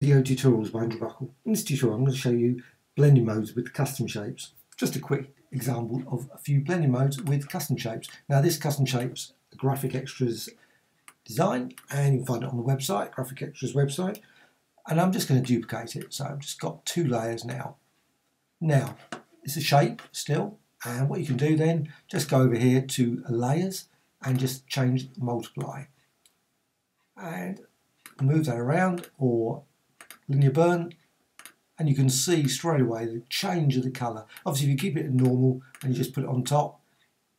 Video tutorials by Andrew Buckle. In this tutorial I'm going to show you blending modes with custom shapes. Just a quick example of a few blending modes with custom shapes. Now this custom shapes a Graphicxtras design and you can find it on the website, Graphicxtras website. And I'm just going to duplicate it. So I've just got two layers now. Now it's a shape still and what you can do then just go over here to layers and just change multiply and move that around or linear burn and you can see straight away the change of the colour. Obviously if you keep it normal and you just put it on top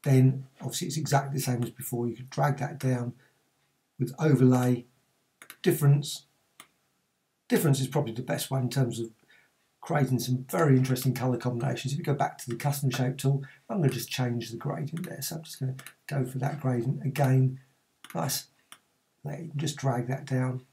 then obviously it's exactly the same as before. You can drag that down with overlay, difference. Difference is probably the best one in terms of creating some very interesting colour combinations. If you go back to the custom shape tool, I'm going to just change the gradient there. So I'm just going to go for that gradient again. Nice. Just drag that down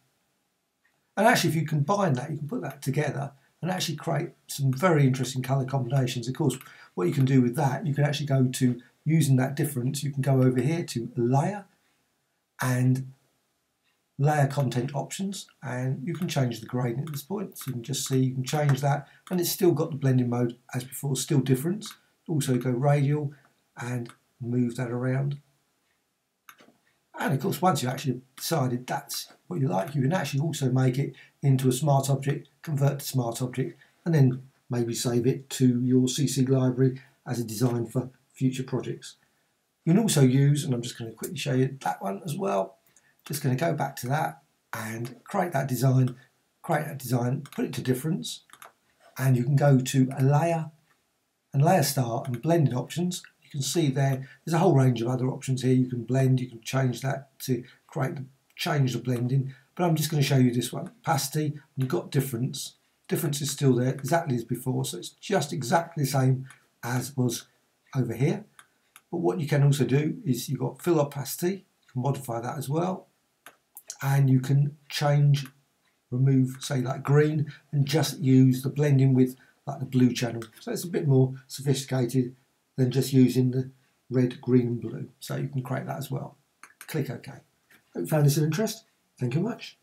and actually, if you combine that, you can put that together and actually create some very interesting colour combinations. Of course, what you can do with that, you can actually go to using that difference, you can go over here to layer and layer content options and you can change the gradient at this point. So you can just see, you can change that and it's still got the blending mode as before, still difference. Also go radial and move that around and of course, once you've actually decided that's what you like, you can actually also make it into a smart object, convert to smart object, and then maybe save it to your CC library as a design for future projects. You can also use, and I'm just going to quickly show you that one as well, just going to go back to that and create that design, create that design, put it to difference, and you can go to a layer and layer start and blended options you can see there, there's a whole range of other options here. You can blend, you can change that to create the, change the blending. But I'm just going to show you this one. Opacity, you've got difference. Difference is still there, exactly as before. So it's just exactly the same as was over here. But what you can also do is you've got fill opacity, you can modify that as well. And you can change, remove, say like green, and just use the blending with like the blue channel. So it's a bit more sophisticated than just using the red, green and blue. So you can create that as well. Click OK. Hope you found this of interest. Thank you much.